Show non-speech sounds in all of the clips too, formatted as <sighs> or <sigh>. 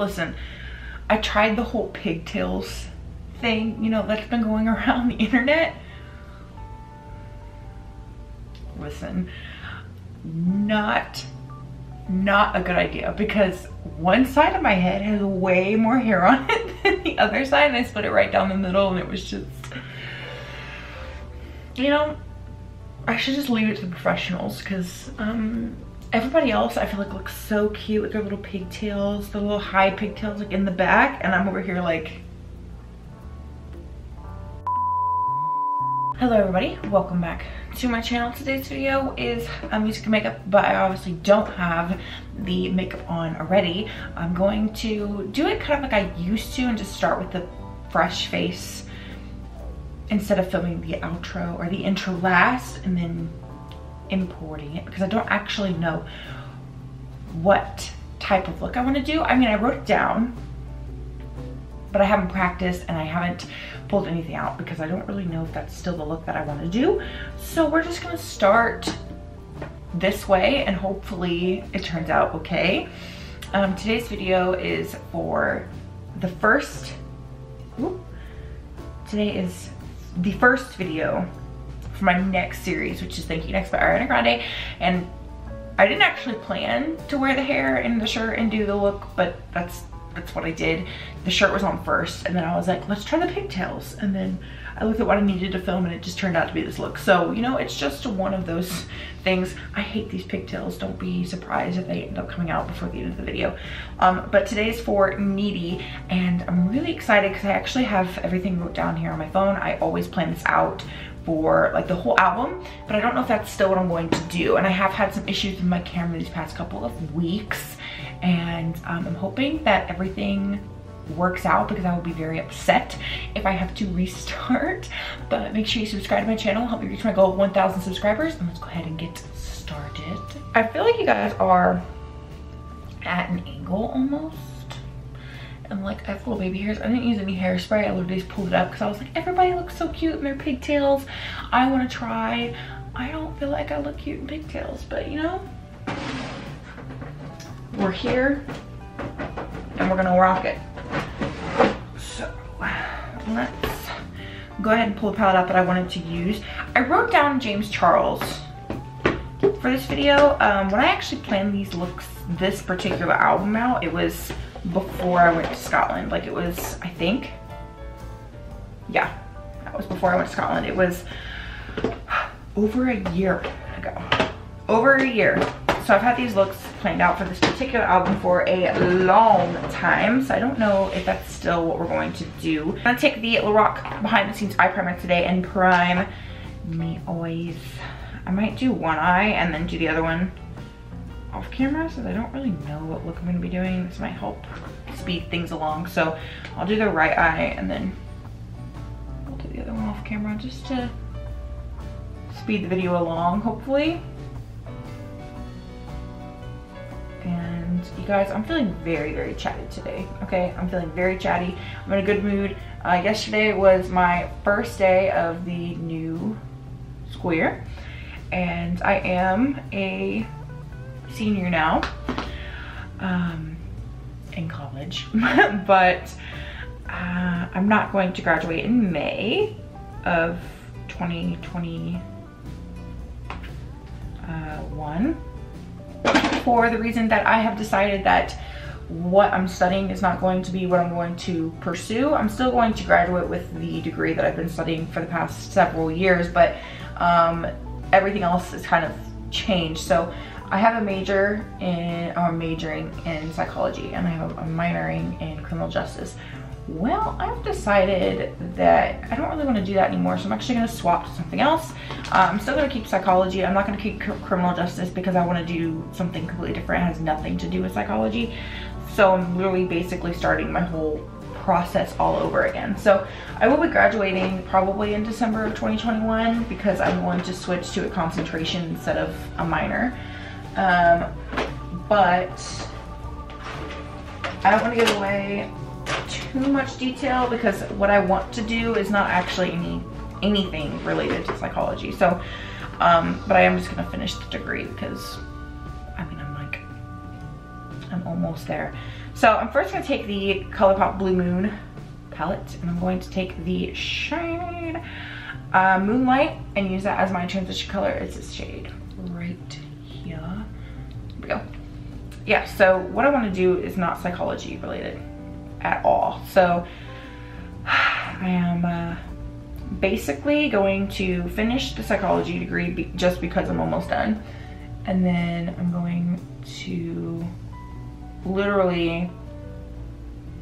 listen, I tried the whole pigtails thing, you know, that's been going <laughs> around the internet. Listen, not not a good idea because one side of my head has way more hair on it <laughs> than the other side and I split it right down the middle and it was just you know I should just leave it to the professionals because um everybody else I feel like looks so cute with their little pigtails the little high pigtails like in the back and I'm over here like Hello everybody, welcome back to my channel. Today's video is um, music and makeup, but I obviously don't have the makeup on already. I'm going to do it kind of like I used to and just start with the fresh face instead of filming the outro or the intro last and then importing it because I don't actually know what type of look I want to do. I mean, I wrote it down, but I haven't practiced and I haven't pulled anything out because I don't really know if that's still the look that I want to do. So we're just going to start this way and hopefully it turns out okay. Um, today's video is for the first, whoop, today is the first video for my next series, which is Thank You Next by Ariana Grande. And I didn't actually plan to wear the hair and the shirt and do the look, but that's that's what I did. The shirt was on first and then I was like, let's try the pigtails. And then I looked at what I needed to film and it just turned out to be this look. So, you know, it's just one of those things. I hate these pigtails. Don't be surprised if they end up coming out before the end of the video. Um, but today is for Needy and I'm really excited because I actually have everything wrote down here on my phone. I always plan this out for like the whole album, but I don't know if that's still what I'm going to do. And I have had some issues with my camera these past couple of weeks and um, I'm hoping that everything works out because I will be very upset if I have to restart. <laughs> But make sure you subscribe to my channel, help me reach my goal of 1,000 subscribers, and let's go ahead and get started. I feel like you guys are at an angle almost. And like I have little baby hairs. I didn't use any hairspray. I literally just pulled it up because I was like, everybody looks so cute in their pigtails. I want to try. I don't feel like I look cute in pigtails, but you know, we're here and we're gonna rock it. So let's go ahead and pull the palette up that I wanted to use. I wrote down James Charles for this video. Um, when I actually planned these looks, this particular album out, it was before I went to Scotland. Like it was, I think, yeah, that was before I went to Scotland. It was over a year ago, over a year. So I've had these looks planned out for this particular album for a long time. So I don't know if that's still what we're going to do. I'm gonna take the Lorac Behind the Scenes Eye Primer today and prime me always. I might do one eye and then do the other one off camera since I don't really know what look I'm gonna be doing. This might help speed things along. So I'll do the right eye and then I'll do the other one off camera just to speed the video along, hopefully. And you guys, I'm feeling very, very chatty today, okay? I'm feeling very chatty. I'm in a good mood. Uh, yesterday was my first day of the new year, and I am a senior now um, in college, <laughs> but uh, I'm not going to graduate in May of 2021 for the reason that I have decided that what I'm studying is not going to be what I'm going to pursue. I'm still going to graduate with the degree that I've been studying for the past several years, but um, everything else is kind of changed. So I have a major in, I'm majoring in psychology and I have a minoring in criminal justice. Well, I've decided that I don't really want to do that anymore, so I'm actually going to swap to something else. Uh, I'm still going to keep psychology. I'm not going to keep criminal justice because I want to do something completely different. It has nothing to do with psychology. So I'm literally basically starting my whole process all over again. So I will be graduating probably in December of 2021 because I'm going to switch to a concentration instead of a minor. Um, but I don't want to give away too much detail because what I want to do is not actually any anything related to psychology. So, um, but I am just gonna finish the degree because I mean, I'm like, I'm almost there. So I'm first gonna take the ColourPop Blue Moon palette and I'm going to take the shade uh, Moonlight and use that as my transition color. It's this shade go. Yeah, so what I wanna do is not psychology related at all. So <sighs> I am uh, basically going to finish the psychology degree be just because I'm almost done. And then I'm going to literally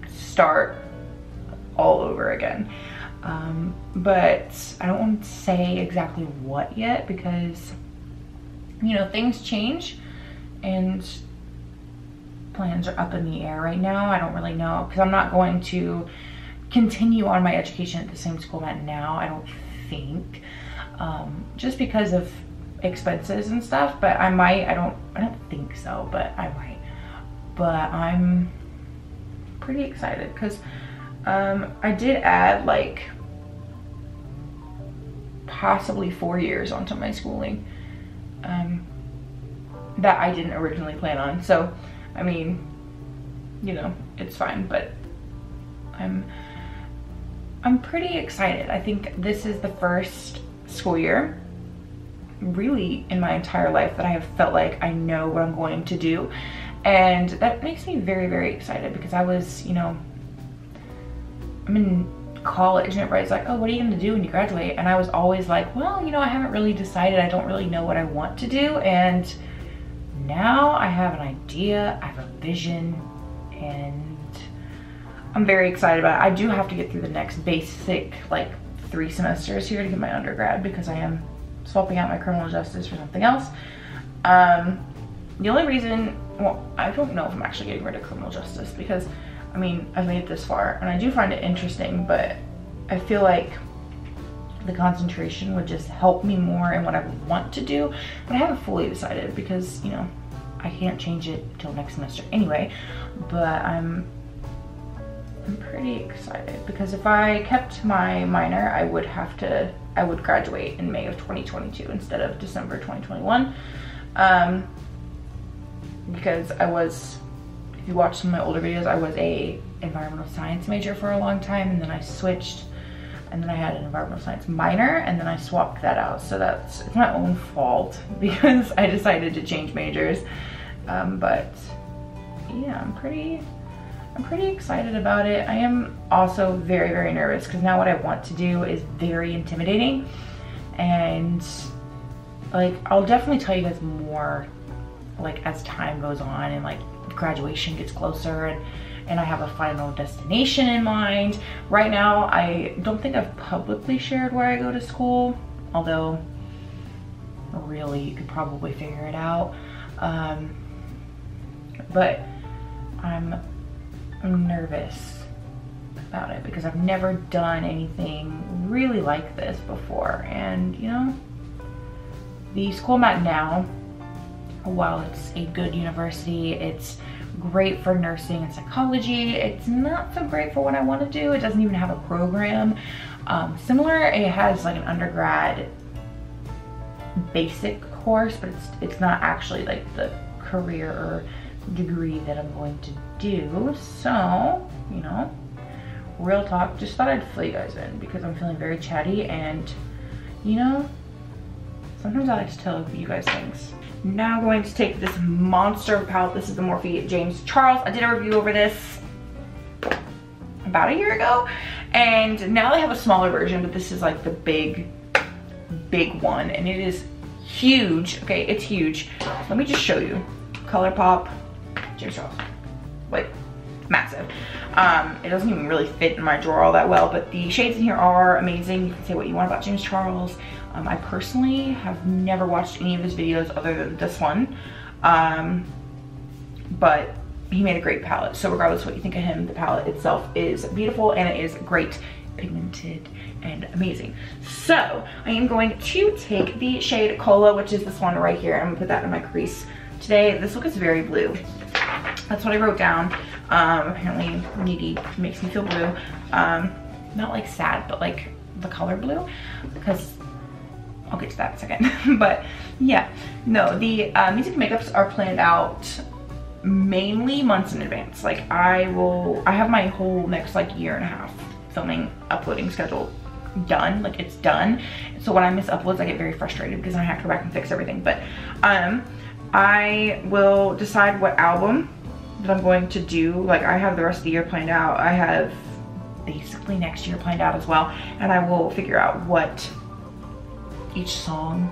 start all over again. Um, but I don't want to say exactly what yet because, you know, things change and plans are up in the air right now. I don't really know because I'm not going to continue on my education at the same school I'm at now, I don't think. Um, just because of expenses and stuff, but I might, I don't, I don't think so, but I might. But I'm pretty excited because um, I did add like possibly four years onto my schooling um, that I didn't originally plan on. So, I mean, you know, it's fine, but I'm I'm pretty excited. I think this is the first school year really in my entire life that I have felt like I know what I'm going to do. And that makes me very, very excited because I was, you know, I'm in college and everybody's like, oh, what are you gonna do when you graduate? And I was always like, well, you know, I haven't really decided. I don't really know what I want to do. And now I have an idea, I have a vision, and I'm very excited about it. I do have to get through the next basic like three semesters here to get my undergrad because I am swapping out my criminal justice for something else. Um, the only reason, well, I don't know if I'm actually getting rid of criminal justice because, I mean, I've made it this far and I do find it interesting, but I feel like the concentration would just help me more in what I want to do, but I haven't fully decided because, you know, I can't change it until next semester anyway, but I'm I'm pretty excited because if I kept my minor, I would have to, I would graduate in May of 2022 instead of December 2021. Um, because I was, if you watch some of my older videos, I was a environmental science major for a long time and then I switched and then I had an environmental science minor and then I swapped that out. So that's, it's my own fault <laughs> because I decided to change majors. Um, but yeah, I'm pretty, I'm pretty excited about it. I am also very, very nervous because now what I want to do is very intimidating. And like, I'll definitely tell you guys more like as time goes on and like graduation gets closer and, and I have a final destination in mind. Right now, I don't think I've publicly shared where I go to school, although really you could probably figure it out. Um, but I'm nervous about it because I've never done anything really like this before. And you know, the school I'm at now, while it's a good university, it's great for nursing and psychology. It's not so great for what I want to do. It doesn't even have a program. Um, similar, it has like an undergrad basic course, but it's, it's not actually like the career or degree that I'm going to do. So, you know, real talk, just thought I'd fill you guys in because I'm feeling very chatty and, you know, sometimes I like to tell you guys things. Now going to take this monster palette. This is the Morphe James Charles. I did a review over this about a year ago and now they have a smaller version but this is like the big big one and it is huge okay it's huge let me just show you ColourPop James Charles. Like, massive. Um, it doesn't even really fit in my drawer all that well, but the shades in here are amazing. You can say what you want about James Charles. Um, I personally have never watched any of his videos other than this one. Um, but he made a great palette. So regardless of what you think of him, the palette itself is beautiful and it is great pigmented and amazing. So I am going to take the shade Cola, which is this one right here. I'm gonna put that in my crease today. This look is very blue. That's what I wrote down. Um, apparently needy makes me feel blue. Um, not like sad, but like the color blue because I'll get to that in a second. <laughs> but yeah, no, the uh, music makeups are planned out mainly months in advance. Like I will, I have my whole next like year and a half filming, uploading schedule done, like it's done. So when I miss uploads, I get very frustrated because I have to go back and fix everything. But um, I will decide what album that I'm going to do. Like I have the rest of the year planned out. I have basically next year planned out as well. And I will figure out what each song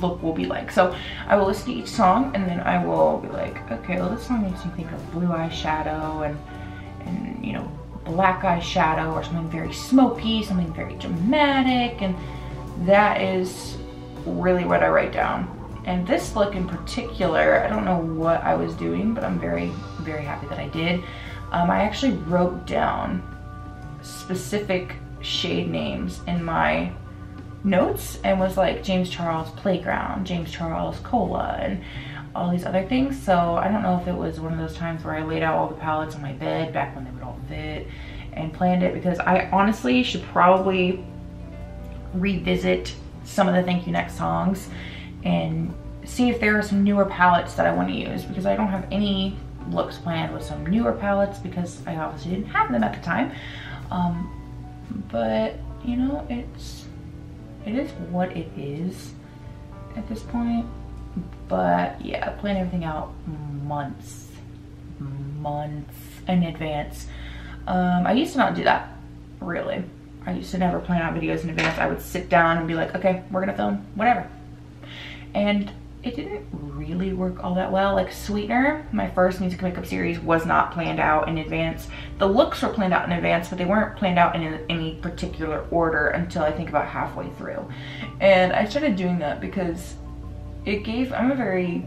look will be like. So I will listen to each song and then I will be like, okay, well this song makes me think of blue eyeshadow and, and you know, black eyeshadow or something very smoky, something very dramatic. And that is really what I write down. And this look in particular, I don't know what I was doing, but I'm very, very happy that I did. Um, I actually wrote down specific shade names in my notes and was like James Charles Playground, James Charles Cola, and all these other things. So I don't know if it was one of those times where I laid out all the palettes on my bed back when they would all fit and planned it because I honestly should probably revisit some of the Thank You Next songs and see if there are some newer palettes that I want to use because I don't have any looks planned with some newer palettes because I obviously didn't have them at the time. Um, but you know, it's it is what it is at this point. But yeah, plan everything out months, months in advance. Um, I used to not do that, really. I used to never plan out videos in advance. I would sit down and be like, okay, we're gonna film, whatever. And it didn't really work all that well. Like Sweetener, my first music makeup series was not planned out in advance. The looks were planned out in advance, but they weren't planned out in any particular order until I think about halfway through. And I started doing that because it gave, I'm a very,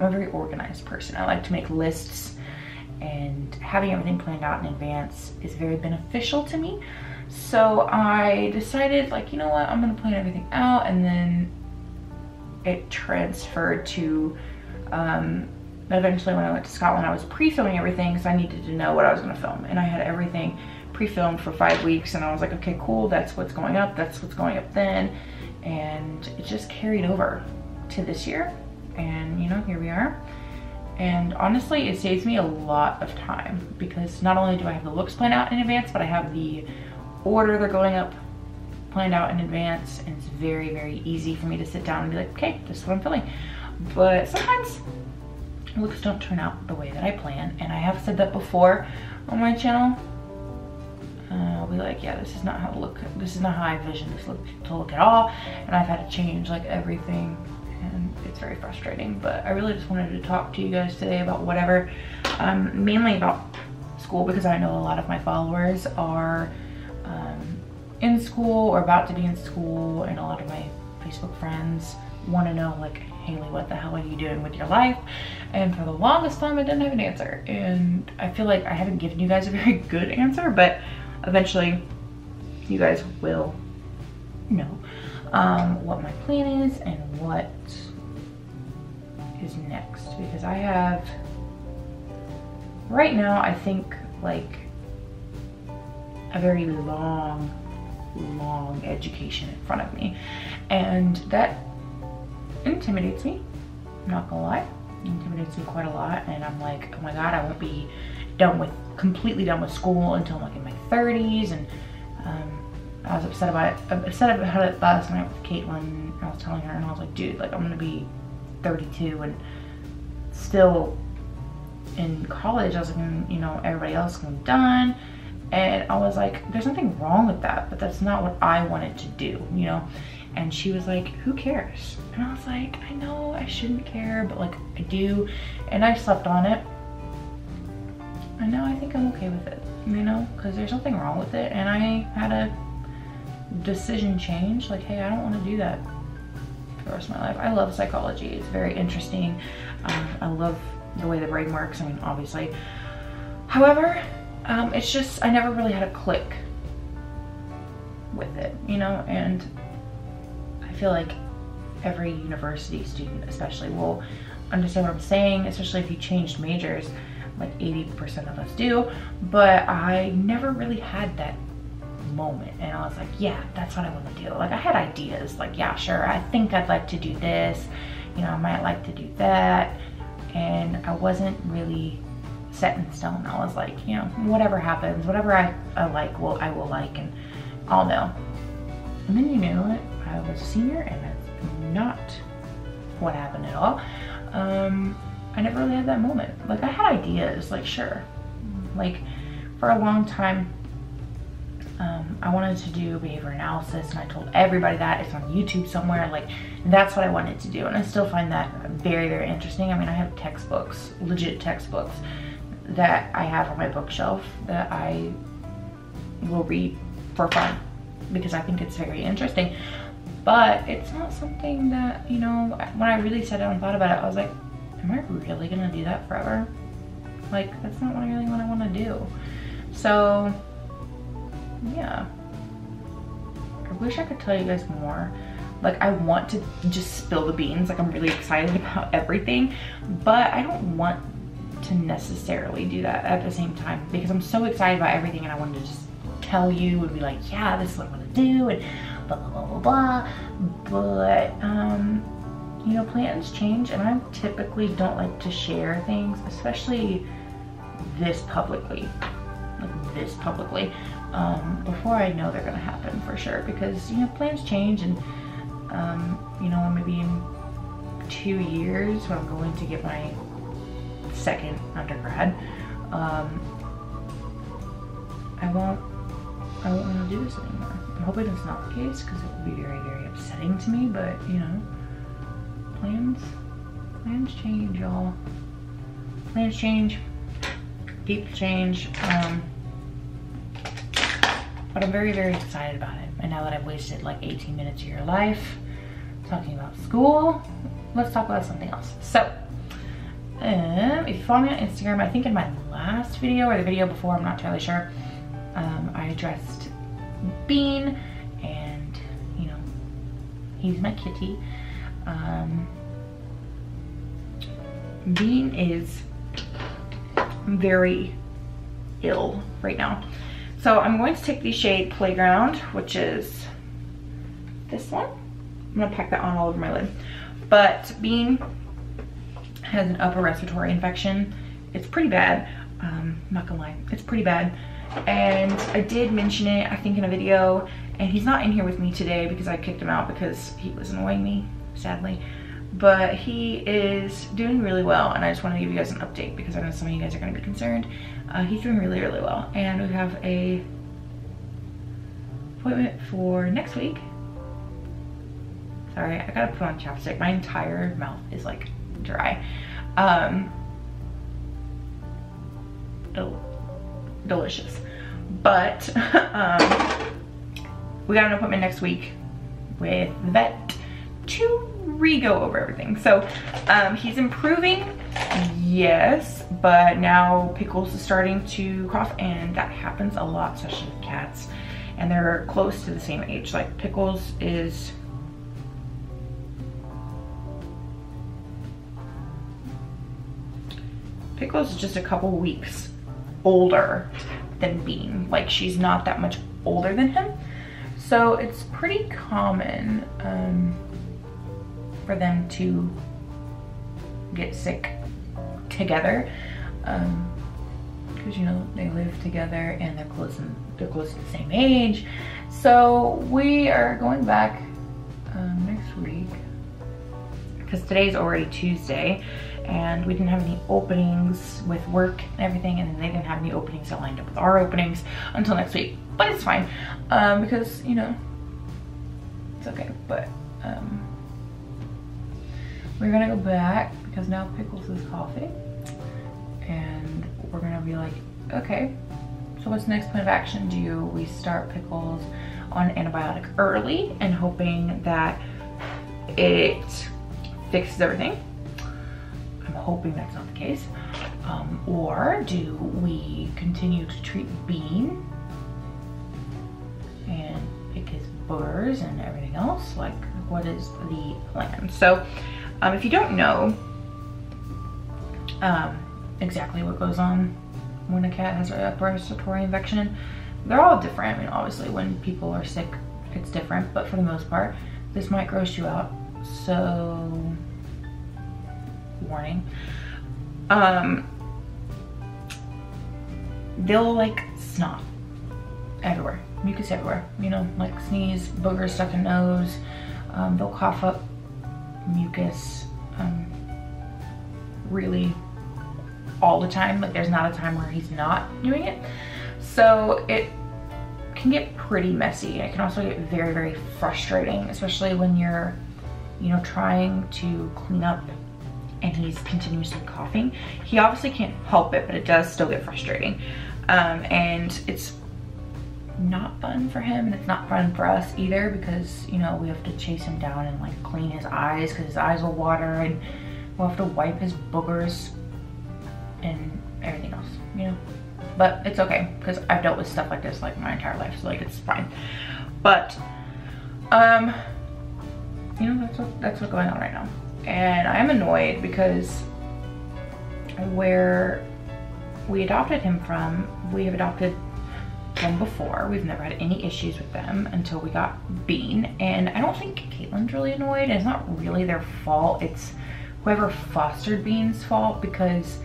I'm a very organized person. I like to make lists and having everything planned out in advance is very beneficial to me. So I decided like, you know what, I'm gonna plan everything out and then it transferred to um, eventually when I went to Scotland I was pre-filming everything so I needed to know what I was gonna film. And I had everything pre-filmed for five weeks and I was like okay cool that's what's going up that's what's going up then. And it just carried over to this year and you know here we are. And honestly it saves me a lot of time because not only do I have the looks planned out in advance but I have the order they're going up planned out in advance and it's very, very easy for me to sit down and be like, okay, this is what I'm feeling. But sometimes looks don't turn out the way that I plan. And I have said that before on my channel. Uh, I'll be like, yeah, this is not how to look, this is not how I envision this look to look at all. And I've had to change like everything and it's very frustrating. But I really just wanted to talk to you guys today about whatever, um, mainly about school because I know a lot of my followers are um, in school or about to be in school and a lot of my Facebook friends want to know like Haley what the hell are you doing with your life? And for the longest time I didn't have an answer. And I feel like I haven't given you guys a very good answer but eventually you guys will know um, what my plan is and what is next. Because I have right now I think like a very long long education in front of me. And that intimidates me, I'm not gonna lie. It intimidates me quite a lot. And I'm like, oh my God, I won't be done with, completely done with school until I'm like in my 30s. And um, I was upset about it, I upset about it last night with Caitlin. I was telling her and I was like, dude, like I'm gonna be 32 and still in college. I was like, mm, you know, everybody else is done and I was like, there's nothing wrong with that, but that's not what I wanted to do, you know? And she was like, who cares? And I was like, I know I shouldn't care, but like I do. And I slept on it. And now I think I'm okay with it, you know? Because there's nothing wrong with it. And I had a decision change, like, hey, I don't want to do that for the rest of my life. I love psychology. It's very interesting. Um, I love the way the brain works. I mean, obviously. However, um, it's just, I never really had a click with it, you know, and I feel like every university student especially will understand what I'm saying, especially if you changed majors, like 80% of us do, but I never really had that moment and I was like, yeah, that's what I want to do. Like I had ideas, like, yeah, sure, I think I'd like to do this, you know, I might like to do that, and I wasn't really set in stone. I was like, you know, whatever happens, whatever I, I like, will I will like, and I'll know. And then you know it, I was a senior, and that's not what happened at all. Um, I never really had that moment. Like I had ideas, like sure, like for a long time, um, I wanted to do behavior analysis and I told everybody that it's on YouTube somewhere like that's what I wanted to do and I still find that very very interesting I mean I have textbooks legit textbooks that I have on my bookshelf that I will read for fun because I think it's very interesting but it's not something that you know when I really sat down and thought about it I was like am I really gonna do that forever like that's not really what I want to do so yeah. I wish I could tell you guys more. Like I want to just spill the beans. Like I'm really excited <laughs> about everything, but I don't want to necessarily do that at the same time because I'm so excited about everything and I wanted to just tell you and be like, yeah, this is what I'm gonna do and blah, blah, blah, blah, blah. But, um, you know, plans change and I typically don't like to share things, especially this publicly, like this publicly um, before I know they're gonna happen for sure because you know plans change and um, you know maybe in two years when I'm going to get my second undergrad um, I won't I won't want to do this anymore. I'm hoping it's not the case because it would be very very upsetting to me but you know plans plans change y'all plans change people change um, but I'm very, very excited about it. And now that I've wasted like 18 minutes of your life talking about school, let's talk about something else. So, um, if you follow me on Instagram, I think in my last video or the video before, I'm not entirely sure, um, I addressed Bean and, you know, he's my kitty. Um, Bean is very ill right now. So I'm going to take the shade Playground, which is this one. I'm gonna pack that on all over my lid. But Bean has an upper respiratory infection. It's pretty bad. Um, I'm not gonna lie, it's pretty bad. And I did mention it, I think in a video, and he's not in here with me today because I kicked him out because he was annoying me, sadly. But he is doing really well, and I just wanna give you guys an update because I know some of you guys are gonna be concerned. Uh, he's doing really, really well. And we have a appointment for next week. Sorry, I gotta put on chapstick. My entire mouth is like dry. Um, del delicious. But <laughs> um, we got an appointment next week with the vet to re-go over everything. So um, he's improving, yes, but now Pickles is starting to cough and that happens a lot, especially with cats. And they're close to the same age. Like Pickles is Just a couple weeks older than Bean. Like she's not that much older than him. So it's pretty common. Um, for them to get sick together because um, you know they live together and they're close and they're close to the same age so we are going back um, next week because today's already Tuesday and we didn't have any openings with work and everything and they didn't have any openings that lined up with our openings until next week but it's fine um, because you know it's okay but um, we're gonna go back because now Pickles is coughing and we're gonna be like, okay, so what's the next plan of action? Do we start Pickles on antibiotic early and hoping that it fixes everything? I'm hoping that's not the case. Um, or do we continue to treat Bean and pick his burrs and everything else? Like, what is the plan? So um, if you don't know um, exactly what goes on when a cat has a respiratory infection, they're all different. I mean, obviously when people are sick, it's different, but for the most part, this might gross you out. So, warning. um, they'll like snot everywhere, mucus everywhere, you know, like sneeze, booger stuck in nose, um, they'll cough up mucus um, really all the time. Like there's not a time where he's not doing it. So it can get pretty messy. It can also get very, very frustrating, especially when you're, you know, trying to clean up and he's continuously coughing. He obviously can't help it, but it does still get frustrating. Um, and it's not fun for him and it's not fun for us either because, you know, we have to chase him down and like clean his eyes because his eyes will water and we'll have to wipe his boogers and everything else, you know? But it's okay because I've dealt with stuff like this like my entire life, so like it's fine. But, um, you know, that's what, that's what's going on right now. And I'm annoyed because where we adopted him from, we have adopted them before. We've never had any issues with them until we got Bean. And I don't think Caitlin's really annoyed. It's not really their fault. It's whoever fostered Bean's fault because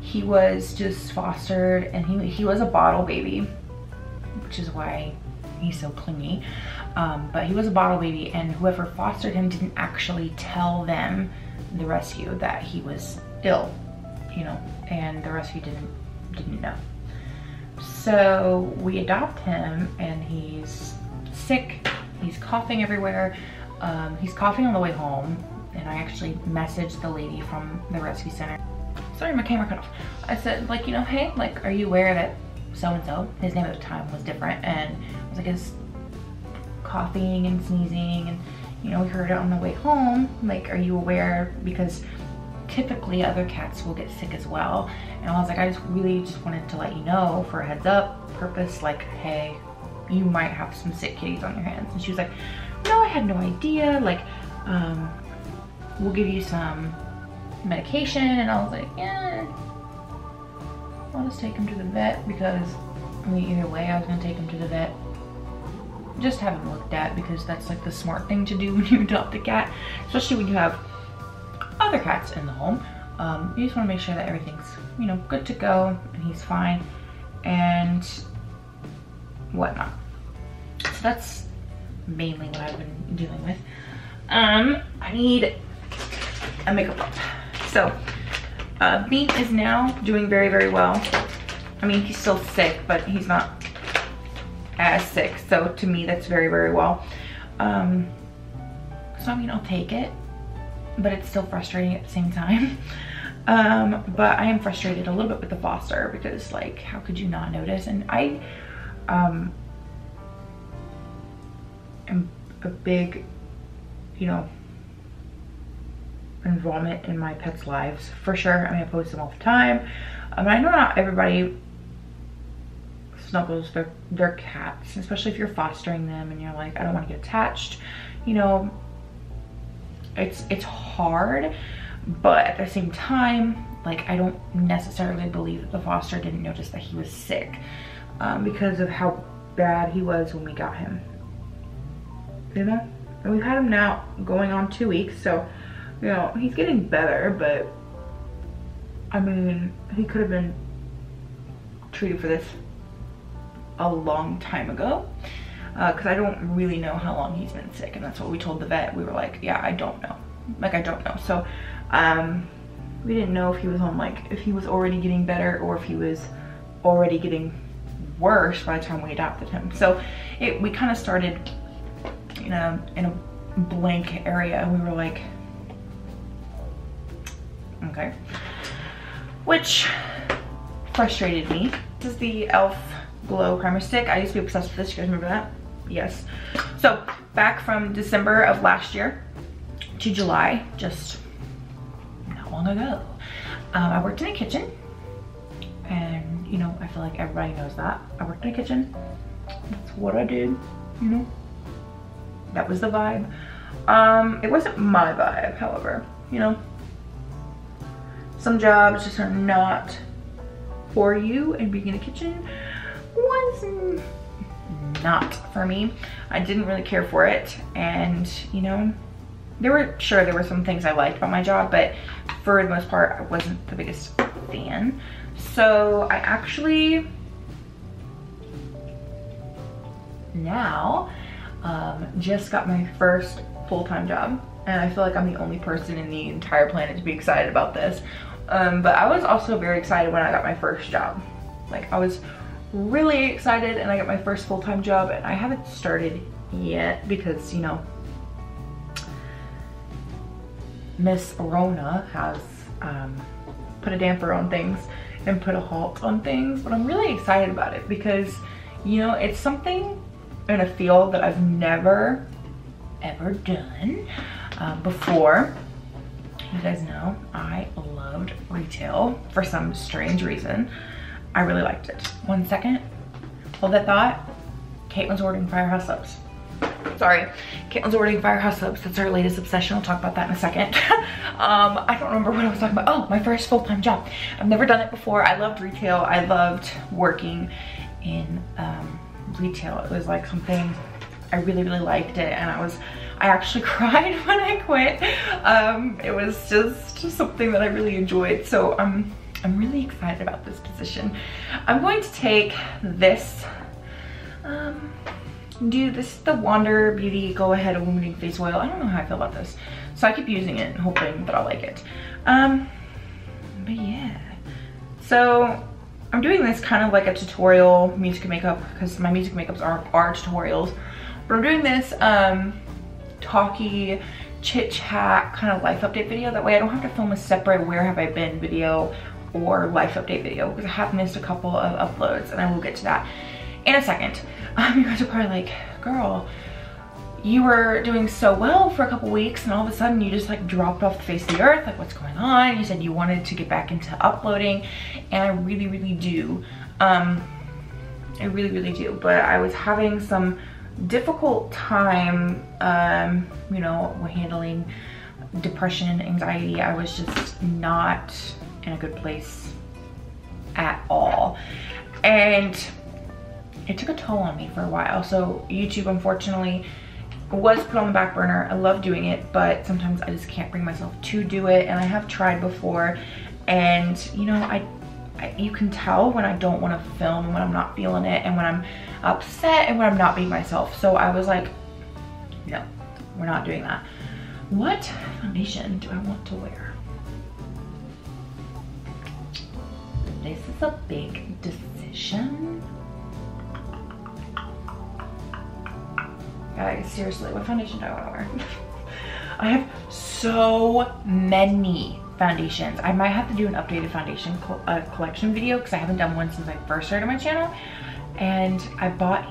he was just fostered and he, he was a bottle baby, which is why he's so clingy. Um, but he was a bottle baby and whoever fostered him didn't actually tell them, the rescue, that he was ill, you know, and the rescue didn't, didn't know. So we adopt him and he's sick, he's coughing everywhere. Um, he's coughing on the way home and I actually messaged the lady from the rescue center sorry, my camera cut off. I said, like, you know, hey, like, are you aware that so-and-so, his name at the time was different, and I was like, is coughing and sneezing, and, you know, we heard it on the way home, like, are you aware, because typically other cats will get sick as well, and I was like, I just really just wanted to let you know for a heads up purpose, like, hey, you might have some sick kitties on your hands, and she was like, no, I had no idea, like, um, we'll give you some medication. And I was like, yeah, I'll just take him to the vet because I mean, either way I was gonna take him to the vet. Just have him looked at because that's like the smart thing to do <laughs> when you adopt a cat, especially when you have other cats in the home. Um, you just wanna make sure that everything's, you know, good to go and he's fine and whatnot. So that's mainly what I've been dealing with. Um, I need a makeup pump. So uh, Bean is now doing very, very well. I mean, he's still sick, but he's not as sick. So to me, that's very, very well. Um, so I mean, I'll take it, but it's still frustrating at the same time. <laughs> Um, but I am frustrated a little bit with the foster because like, how could you not notice? And I, um, am a big, you know, involvement in my pets' lives for sure. I mean, I post them all the time. Um, I know not everybody snuggles their, their cats, especially if you're fostering them and you're like, I don't want to get attached. You know, it's it's hard, but at the same time, like I don't necessarily believe that the foster didn't notice that he was sick um, because of how bad he was when we got him. You know, and we've had him now going on two weeks, so you know, he's getting better, but I mean, he could have been treated for this a long time ago because uh, I don't really know how long he's been sick and that's what we told the vet. We were like, yeah, I don't know. Like, I don't know. So, um, we didn't know if he was on like, if he was already getting better or if he was already getting worse by the time we adopted him. So it, we kind of started in a, in a blank area and we were like, okay? Which frustrated me. This is the e.l.f. Glow Primer Stick. I used to be obsessed with this, you guys remember that? Yes. So, back from December of last year to July, just not long ago, um, I worked in a kitchen. And, you know, I feel like everybody knows that. I worked in a kitchen. That's what I did, you know? That was the vibe. Um, it wasn't my vibe, however, you know? some jobs just are not for you and being in a kitchen was not for me. I didn't really care for it and you know, there were, sure there were some things I liked about my job, but for the most part, I wasn't the biggest fan. So I actually now um, just got my first full-time job and I feel like I'm the only person in the entire planet to be excited about this. Um, but I was also very excited when I got my first job. Like I was really excited and I got my first full-time job and I haven't started yet because, you know, Miss Rona has um, put a damper on things and put a halt on things, but I'm really excited about it because, you know, it's something in a field that I've never ever done uh, before. You guys know I loved retail for some strange reason. I really liked it. One second, hold that thought. Caitlin's ordering Firehouse Subs. Sorry, Caitlin's ordering Firehouse Subs. That's our latest obsession. I'll talk about that in a second. <laughs> um, I don't remember what I was talking about. Oh, my first full-time job. I've never done it before. I loved retail. I loved working in um, retail. It was like something I really, really liked it. And I was, I actually <laughs> cried when I quit. Um, it was just, just something that I really enjoyed. So I'm, I'm really excited about this position. I'm going to take this, um, do this is the Wander Beauty Glow Ahead Illuminating Face Oil. I don't know how I feel about this. So I keep using it hoping that I'll like it. Um, but yeah. So I'm doing this kind of like a tutorial music makeup because my music makeups are, are tutorials. But I'm doing this um, talky, chit chat kind of life update video. That way I don't have to film a separate where have I been video or life update video because I have missed a couple of uploads and I will get to that in a second. <laughs> Um, you guys are probably like, girl, you were doing so well for a couple weeks and all of a sudden you just like dropped off the face of the earth like what's going on? You said you wanted to get back into uploading and i really really do. Um i really really do but i was having some difficult time um you know handling depression and anxiety. I was just not in a good place at all and it took a toll on me for a while so youtube unfortunately was put on the back burner. I love doing it, but sometimes I just can't bring myself to do it. And I have tried before and you know, I, I you can tell when I don't want to film, and when I'm not feeling it and when I'm upset and when I'm not being myself. So I was like, no, we're not doing that. What foundation do I want to wear? This is a big decision. Guys, seriously, what foundation do I want to wear? <laughs> I have so many foundations. I might have to do an updated foundation co uh, collection video because I haven't done one since I first started my channel. And I bought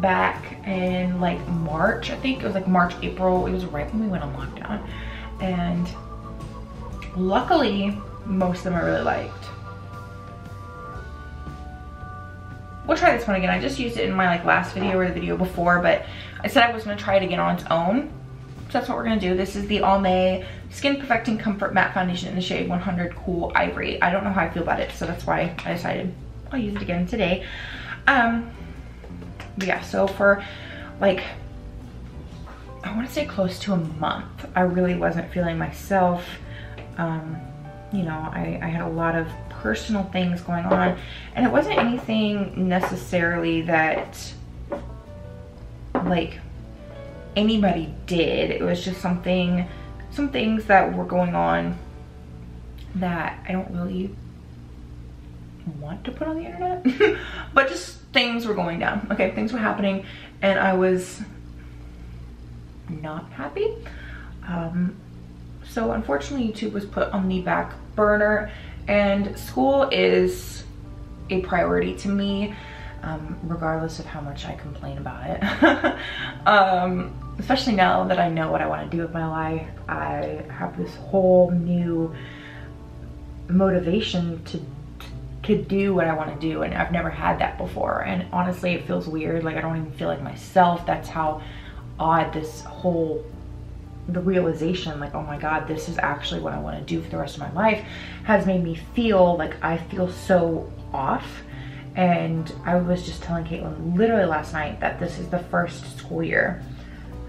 back in like March, I think. It was like March, April. It was right when we went on lockdown. And luckily, most of them I really liked. we'll try this one again. I just used it in my like last video or the video before, but I said I was gonna try it again on its own. So that's what we're gonna do. This is the Almay Skin Perfecting Comfort Matte Foundation in the shade 100 Cool Ivory. I don't know how I feel about it, so that's why I decided I'll use it again today. Um, yeah, so for like, I wanna say close to a month, I really wasn't feeling myself. Um, you know, I, I had a lot of personal things going on. And it wasn't anything necessarily that like anybody did. It was just something some things that were going on that I don't really want to put on the internet <laughs> but just things were going down. Okay things were happening and I was not happy. Um, so unfortunately YouTube was put on the back burner and school is a priority to me, um, regardless of how much I complain about it. <laughs> um, especially now that I know what I want to do with my life. I have this whole new motivation to to do what I want to do and I've never had that before and honestly it feels weird like I don't even feel like myself that's how odd this whole the realization like oh my god this is actually what i want to do for the rest of my life has made me feel like i feel so off. And i was just telling caitlin literally last night that this is the first school year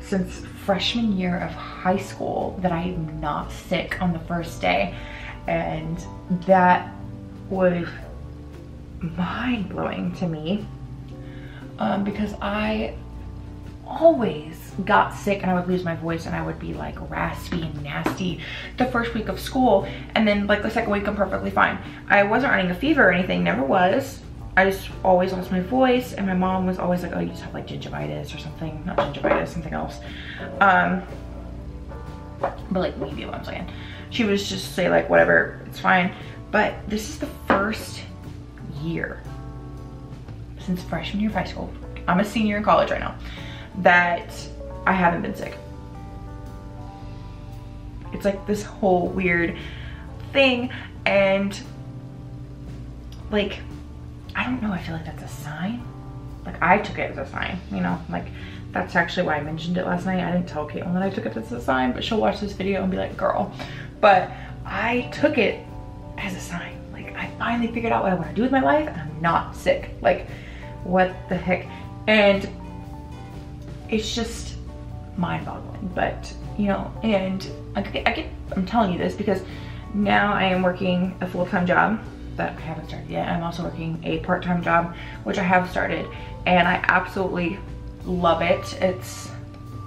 since freshman year of high school that i am not sick on the first day. And that was mind blowing to me um, because I always got sick and I would lose my voice and I would be like raspy and nasty the first week of school and then like the second week I'm perfectly fine. I wasn't running a fever or anything, never was. I just always lost my voice and my mom was always like, oh, you just have like gingivitis or something. Not gingivitis, something else. Um, but like maybe what I'm saying. She would just say like, whatever, it's fine. But this is the first year since freshman year of high school. I'm a senior in college right now that I haven't been sick. It's like this whole weird thing and like, I don't know, I feel like that's a sign. Like I took it as a sign, you know, like that's actually why I mentioned it last night. I didn't tell Caitlin that I took it as a sign, but she'll watch this video and be like, girl. But I took it as a sign. Like I finally figured out what I want to do with my life and I'm not sick. Like what the heck? And it's just mind boggling, but you know, and I I get, I'm telling you this because now I am working a full-time job that I haven't started yet. I'm also working a part-time job, which I have started, and I absolutely love it. It's,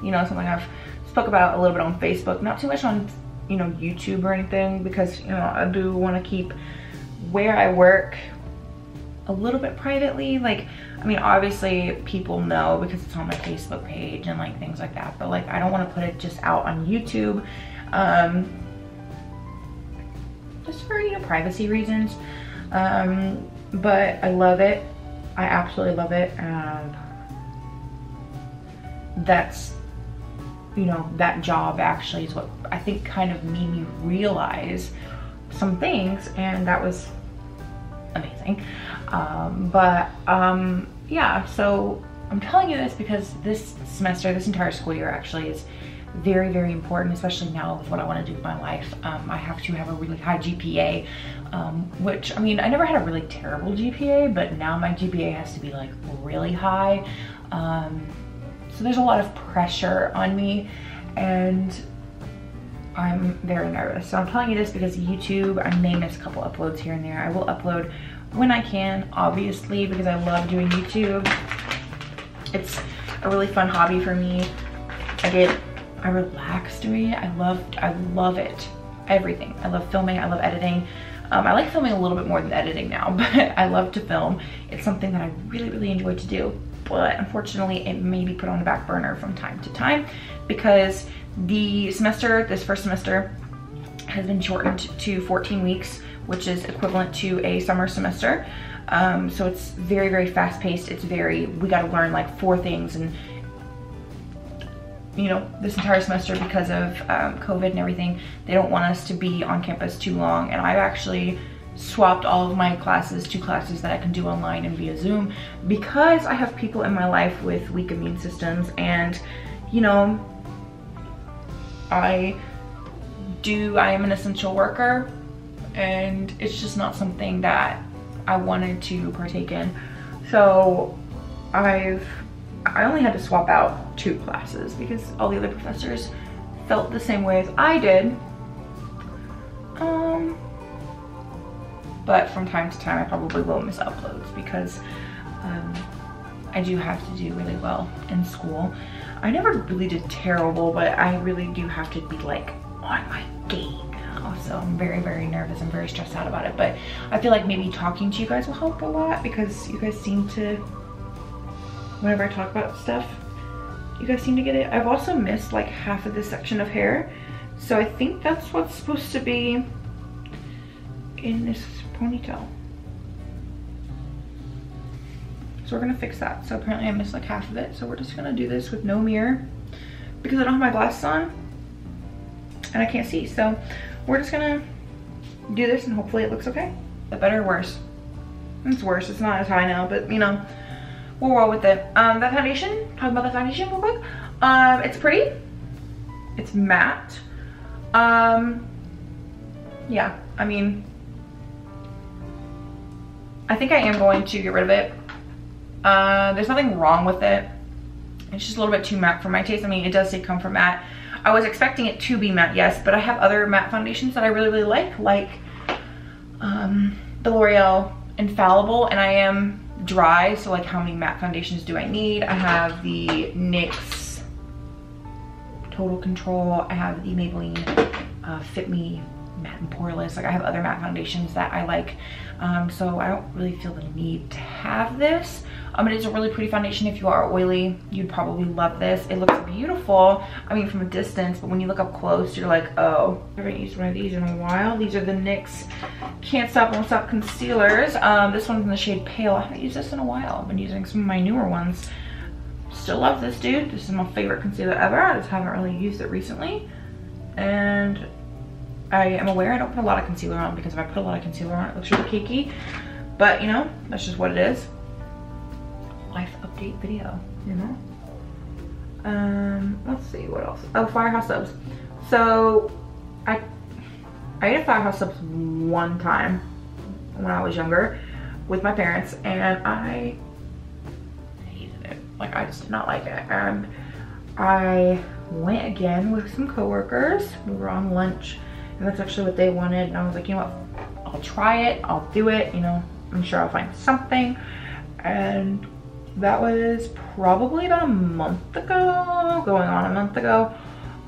you know, something I've spoke about a little bit on Facebook, not too much on, you know, YouTube or anything, because, you know, I do want to keep where I work a little bit privately. Like, I mean, obviously people know because it's on my Facebook page and like things like that, but like I don't want to put it just out on YouTube. Um, just for, you know, privacy reasons. Um, but I love it. I absolutely love it. And that's, you know, that job actually is what I think kind of made me realize some things and that was amazing. Um, but um, yeah, so I'm telling you this because this semester, this entire school year actually is very, very important, especially now with what I want to do with my life. Um, I have to have a really high GPA, um, which, I mean, I never had a really terrible GPA, but now my GPA has to be like really high. Um, so there's a lot of pressure on me and I'm very nervous. So I'm telling you this because YouTube, I may miss a couple uploads here and there. I will upload when I can, obviously, because I love doing YouTube. It's a really fun hobby for me. I get, I relax doing it. I love, I love it. Everything. I love filming. I love editing. Um, I like filming a little bit more than editing now, <laughs> but I love to film. It's something that I really, really enjoy to do. But unfortunately, it may be put on the back burner from time to time because the semester, this first semester, has been shortened to 14 weeks which is equivalent to a summer semester. Um, so it's very, very fast paced. It's very, we got to learn like four things and you know, this entire semester because of um, COVID and everything, they don't want us to be on campus too long. And I've actually swapped all of my classes to classes that I can do online and via Zoom because I have people in my life with weak immune systems and, you know, I do, I am an essential worker and it's just not something that I wanted to partake in. So I've, I only had to swap out two classes because all the other professors felt the same way as I did. Um, but from time to time I probably will miss uploads because um, I do have to do really well in school. I never really did terrible, but I really do have to be like on my game so I'm very, very nervous. I'm very stressed out about it. But I feel like maybe talking to you guys will help a lot because you guys seem to, whenever I talk about stuff, you guys seem to get it. I've also missed like half of this section of hair. So I think that's what's supposed to be in this ponytail. So we're gonna fix that. So apparently I missed like half of it. So we're just gonna do this with no mirror because I don't have my glasses on and I can't see. So we're just gonna do this and hopefully it looks okay. Is better or worse? It's worse, it's not as high now, but you know, we'll roll with it. Um, that foundation, talking about the foundation real quick. Um, it's pretty, it's matte. Um, yeah, I mean, I think I am going to get rid of it. Uh, there's nothing wrong with it. It's just a little bit too matte for my taste. I mean, it does say comfort matte. I was expecting it to be matte, yes, but I have other matte foundations that I really, really like, like um, the L'Oreal Infallible and I am dry. So like how many matte foundations do I need? I have the NYX Total Control. I have the Maybelline uh, Fit Me matte and poreless. Like I have other matte foundations that I like. Um, so I don't really feel the need to have this. Um, it is a really pretty foundation. If you are oily, you'd probably love this. It looks beautiful, I mean from a distance, but when you look up close, you're like, oh, I haven't used one of these in a while. These are the NYX Can't Stop Won't Stop Concealers. Um, this one's in the shade Pale. I haven't used this in a while. I've been using some of my newer ones. Still love this, dude. This is my favorite concealer ever. I just haven't really used it recently. And I am aware I don't put a lot of concealer on because if I put a lot of concealer on, it looks really cakey. But, you know, that's just what it is. Life update video, you know? Um, let's see, what else? Oh, Firehouse Subs. So, I, I ate a Firehouse Subs one time when I was younger with my parents and I hated it. Like, I just did not like it. And I went again with some coworkers. We were on lunch and that's actually what they wanted. And I was like, you know what, I'll try it, I'll do it, you know, I'm sure I'll find something. And that was probably about a month ago, going on a month ago.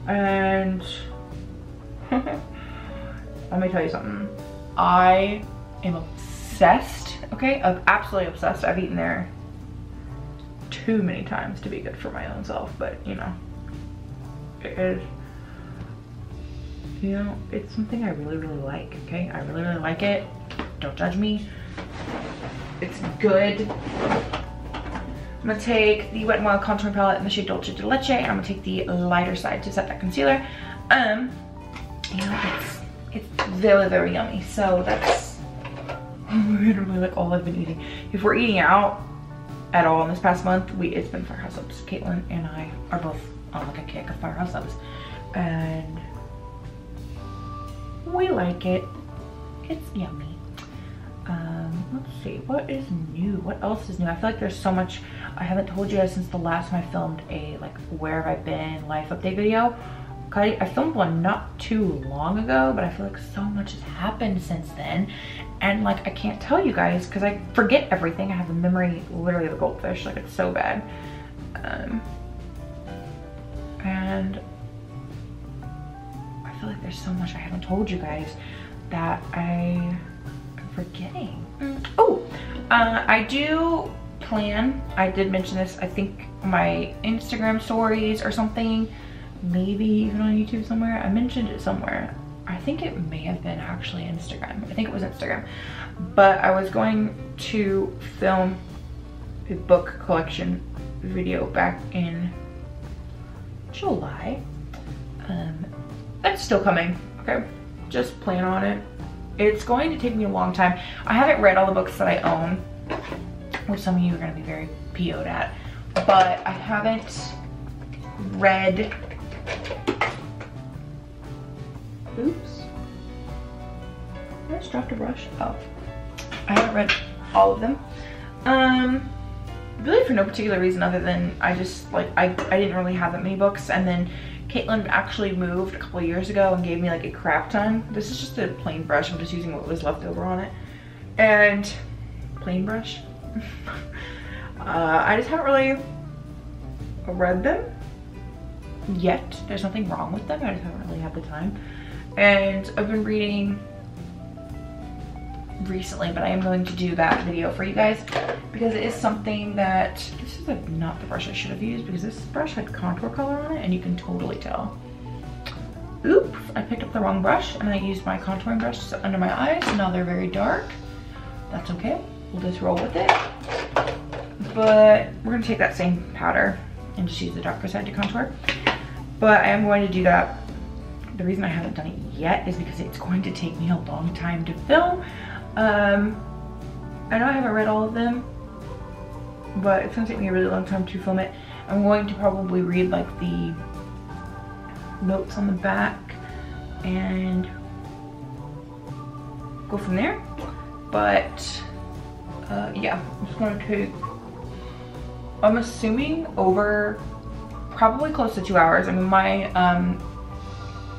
And <laughs> let me tell you something. I am obsessed, okay? I'm absolutely obsessed. I've eaten there too many times to be good for my own self, but you know, it is you know, it's something I really, really like, okay? I really, really like it. Don't judge me. It's good. I'm gonna take the Wet n Wild Contouring Palette in the shade Dulce de Leche, and I'm gonna take the lighter side to set that concealer. Um, you know, it's, it's very, very yummy. So that's <laughs> literally like all I've been eating. If we're eating out at all in this past month, we it's been Firehouse Subs. Caitlin and I are both on like a kick of Firehouse Subs. And we like it. It's yummy. Um, let's see, what is new? What else is new? I feel like there's so much I haven't told you guys since the last time I filmed a like where have I been life update video. I, filmed one not too long ago, but I feel like so much has happened since then. And like, I can't tell you guys because I forget everything. I have a memory literally of a goldfish. Like it's so bad. Um, and feel like there's so much I haven't told you guys that I am forgetting. Mm. Oh, uh, I do plan, I did mention this, I think my Instagram stories or something, maybe even on YouTube somewhere. I mentioned it somewhere. I think it may have been actually Instagram. I think it was Instagram. But I was going to film a book collection video back in July. Um, that's still coming, okay? Just plan on it. It's going to take me a long time. I haven't read all the books that I own, which some of you are gonna be very PO'd at, but I haven't read, oops. I just dropped a brush, oh. I haven't read all of them. Um, really for no particular reason other than I just like I, I didn't really have that many books and then Caitlin actually moved a couple years ago and gave me like a crap ton. This is just a plain brush. I'm just using what was left over on it. And plain brush. <laughs> uh, I just haven't really read them yet. There's nothing wrong with them. I just haven't really had the time. And I've been reading recently, but I am going to do that video for you guys because it is something that, is like not the brush I should have used because this brush had contour color on it and you can totally tell. Oops, I picked up the wrong brush and I used my contouring brush under my eyes. Now they're very dark. That's okay, we'll just roll with it. But we're gonna take that same powder and just use the darker side to contour. But I am going to do that the reason I haven't done it yet is because it's going to take me a long time to film. Um, I know I haven't read all of them, but it's gonna take me a really long time to film it. I'm going to probably read like the notes on the back and go from there. But uh, yeah, I'm just gonna take, I'm assuming over probably close to two hours. I mean, my um,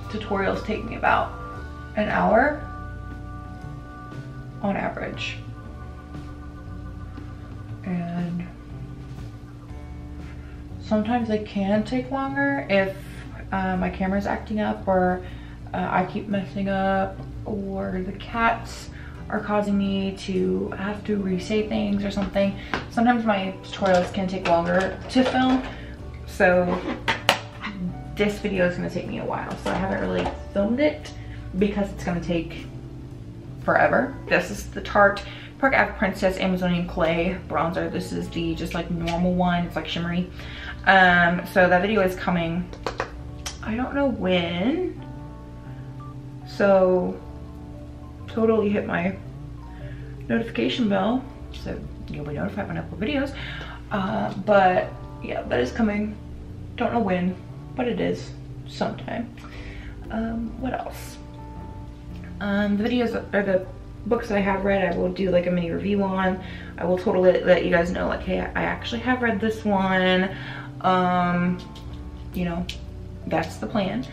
tutorials take me about an hour on average. Sometimes they can take longer if uh, my camera's acting up or uh, I keep messing up or the cats are causing me to have to re-say things or something. Sometimes my tutorials can take longer to film. So this video is gonna take me a while. So I haven't really filmed it because it's gonna take forever. This is the Tarte Park Ave Princess Amazonian Clay bronzer. This is the just like normal one. It's like shimmery. Um, so that video is coming, I don't know when. So totally hit my notification bell so you'll be notified when I upload videos. Uh, but yeah, that is coming. Don't know when, but it is sometime. Um, what else? Um, the videos are the books I have read, I will do like a mini review on. I will totally let you guys know like, hey, I actually have read this one. Um, you know, that's the plan.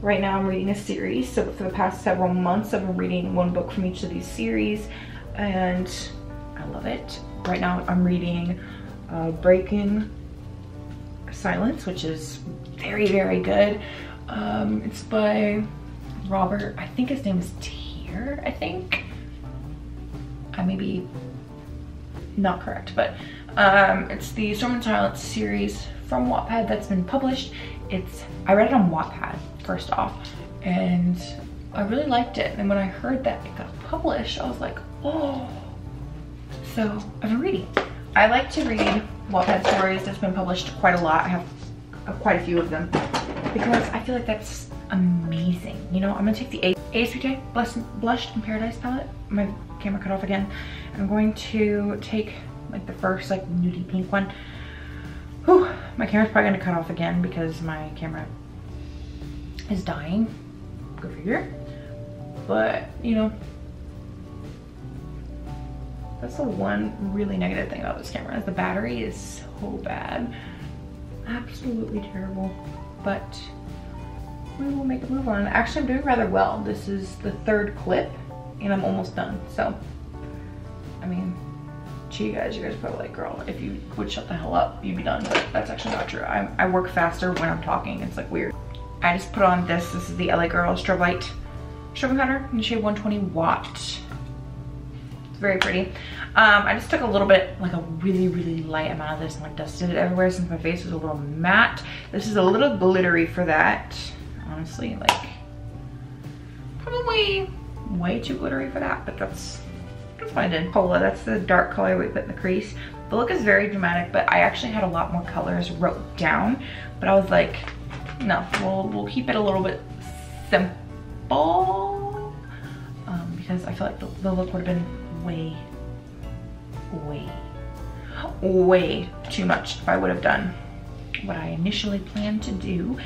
Right now I'm reading a series. So for the past several months, I've been reading one book from each of these series and I love it. Right now I'm reading uh, Breaking Silence, which is very, very good. Um, it's by Robert, I think his name is Thier, I think. I may be not correct, but um, it's the Storm and Silence series from Wattpad that's been published. It's I read it on Wattpad first off, and I really liked it. And when I heard that it got published, I was like, oh. So I've been reading. I like to read Wattpad stories that's been published quite a lot. I have quite a few of them because I feel like that's amazing. You know, I'm gonna take the Ace Beaute Blushed in Paradise palette. My camera cut off again. I'm going to take like the first like nudie pink one Whew, my camera's probably gonna cut off again because my camera is dying. Go figure. But, you know, that's the one really negative thing about this camera is the battery is so bad. Absolutely terrible. But we will make a move on. Actually, I'm doing rather well. This is the third clip and I'm almost done. So, I mean, to you guys, you guys are probably like, girl, if you would shut the hell up, you'd be done. But that's actually not true. I, I work faster when I'm talking. It's like weird. I just put on this. This is the LA Girl Strobe Light Strobe Cutter in shade 120 Watt. It's very pretty. Um, I just took a little bit, like a really, really light amount of this and like dusted it everywhere since my face was a little matte. This is a little glittery for that. Honestly, like probably way too glittery for that, but that's that's what I did. Pola, that's the dark color we put in the crease. The look is very dramatic, but I actually had a lot more colors wrote down, but I was like, no, we'll, we'll keep it a little bit simple um, because I feel like the, the look would have been way, way, way too much if I would have done what I initially planned to do.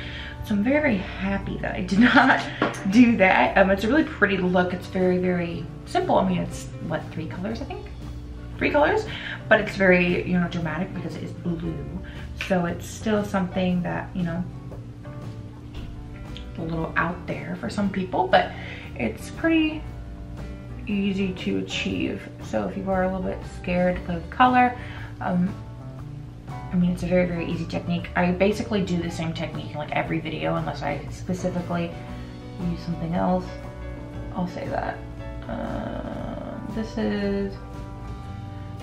So I'm very, very happy that I did <laughs> not do that. Um, it's a really pretty look. It's very, very simple. I mean, it's what, three colors, I think? Three colors, but it's very, you know, dramatic because it is blue. So it's still something that, you know, a little out there for some people, but it's pretty easy to achieve. So if you are a little bit scared of color, um, I mean, it's a very, very easy technique. I basically do the same technique in like every video unless I specifically use something else. I'll say that. Uh, this is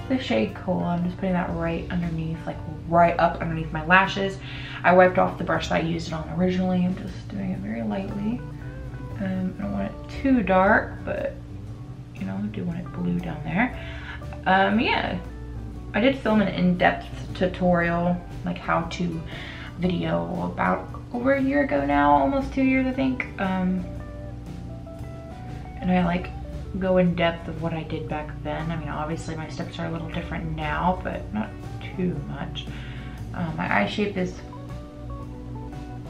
the shade Cola. I'm just putting that right underneath, like right up underneath my lashes. I wiped off the brush that I used it on originally. I'm just doing it very lightly. Um, I don't want it too dark, but you know, I do want it blue down there. Um, yeah, I did film an in-depth tutorial, like how to video about over a year ago now, almost two years I think. Um, and I like go in depth of what I did back then. I mean, obviously my steps are a little different now, but not too much. Um, my eye shape is,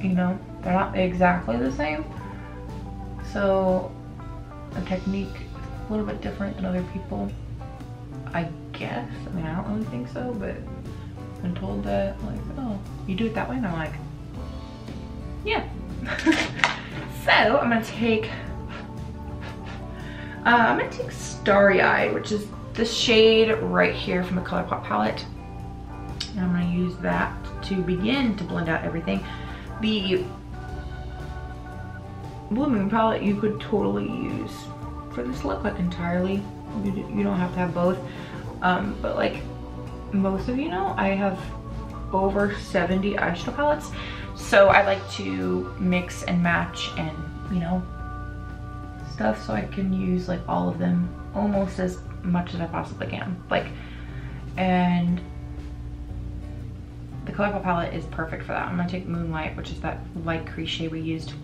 you know, they're not exactly the same. So the technique is a little bit different than other people. I guess. I mean, I don't really think so, but I'm told that, like, oh, you do it that way? And I'm like, yeah. <laughs> so I'm gonna take Uh, I'm gonna take Starry Eyed, which is the shade right here from the ColourPop palette. And I'm gonna use that to begin to blend out everything. The Moon palette you could totally use for this look like entirely. You don't have to have both. Um, but like most of you know, I have over 70 eyeshadow palettes. So I like to mix and match and, you know, stuff so I can use like all of them almost as much as I possibly can. Like, and the ColourPop palette is perfect for that. I'm gonna take Moonlight, which is that light crease shade we used.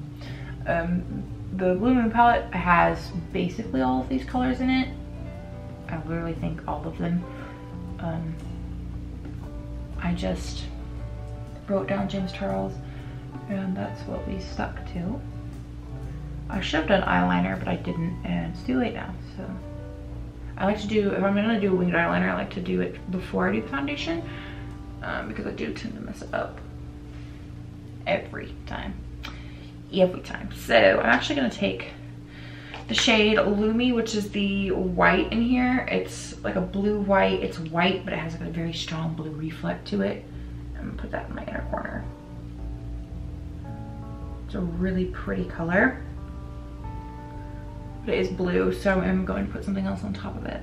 Um, the Blue Moon palette has basically all of these colors in it. I literally think all of them. Um, I just wrote down James Charles and that's what we stuck to. I should have done eyeliner, but I didn't, and it's too late now, so. I like to do, if I'm gonna do winged eyeliner, I like to do it before I do the foundation, um, because I do tend to mess it up every time, every time. So I'm actually gonna take the shade Lumi, which is the white in here. It's like a blue white, it's white, but it has like a very strong blue reflect to it. I'm gonna put that in my inner corner. It's a really pretty color. But it is blue, so I'm going to put something else on top of it.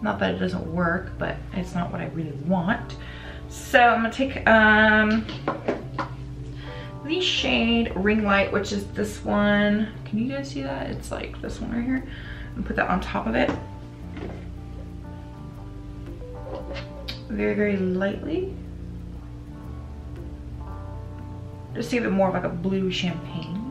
Not that it doesn't work, but it's not what I really want. So I'm gonna take um, the shade Ring Light, which is this one. Can you guys see that? It's like this one right here. And put that on top of it. Very, very lightly. Just to give it more of like a blue champagne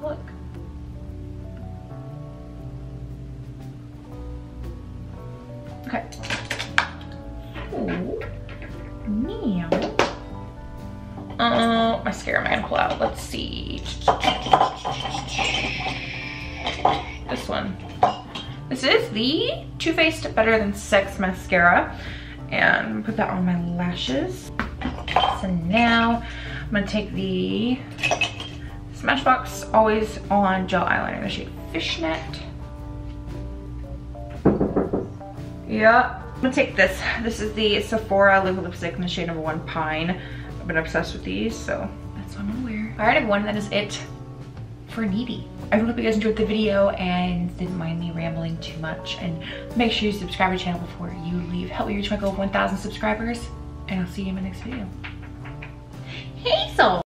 This one. This is the Too Faced Better Than Sex Mascara. And put that on my lashes. So now I'm gonna take the Smashbox Always On Gel Eyeliner, in the shade Fishnet. Yeah, I'm gonna take this. This is the Sephora Liquid Lipstick in the shade number one Pine. I've been obsessed with these, so that's what I'm gonna wear. All right, everyone, that is it for Needy. I hope you guys enjoyed the video and didn't mind me rambling too much. And make sure you subscribe to the channel before you leave. Help me reach my goal of 1,000 subscribers. And I'll see you in my next video. Hazel.